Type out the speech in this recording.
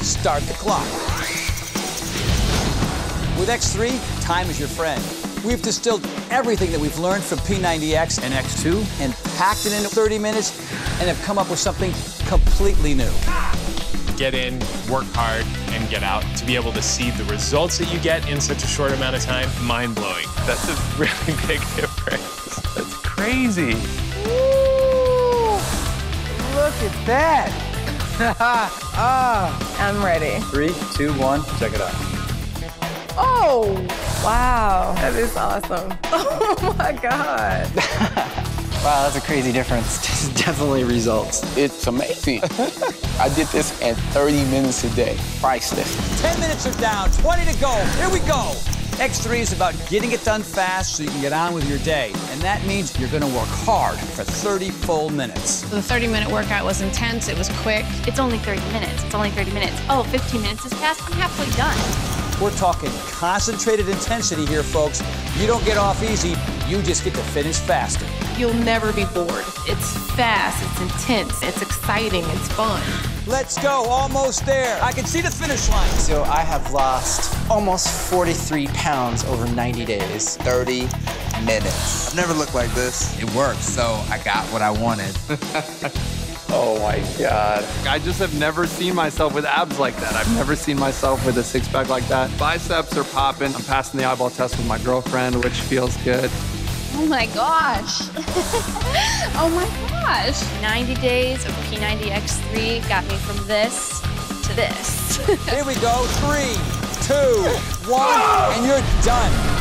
Start the clock. With X3, time is your friend. We've distilled everything that we've learned from P90X and X2 and packed it into 30 minutes and have come up with something completely new. Get in, work hard, and get out. To be able to see the results that you get in such a short amount of time, mind blowing. That's a really big difference. That's crazy. Look at that. Ah. I'm ready. Three, two, one, check it out. Oh, wow. That is awesome. Oh my God. Wow, that's a crazy difference. Definitely results. It's amazing. I did this in 30 minutes a day. Priceless. 10 minutes are down, 20 to go. Here we go. X3 is about getting it done fast so you can get on with your day. And that means you're going to work hard for 30 full minutes. The 30 minute workout was intense, it was quick. It's only 30 minutes. It's only 30 minutes. Oh, 15 minutes has passed. I'm halfway done. We're talking concentrated intensity here, folks. You don't get off easy, you just get to finish faster. You'll never be bored. It's fast, it's intense, it's exciting, it's fun. Let's go, almost there. I can see the finish line. So I have lost almost 43 pounds over 90 days. 30 minutes. I've never looked like this. It worked, so I got what I wanted. Oh my God. I just have never seen myself with abs like that. I've never seen myself with a six pack like that. Biceps are popping. I'm passing the eyeball test with my girlfriend, which feels good. Oh my gosh. oh my gosh. 90 days of P90X3 got me from this to this. Here we go. Three, two, one, and you're done.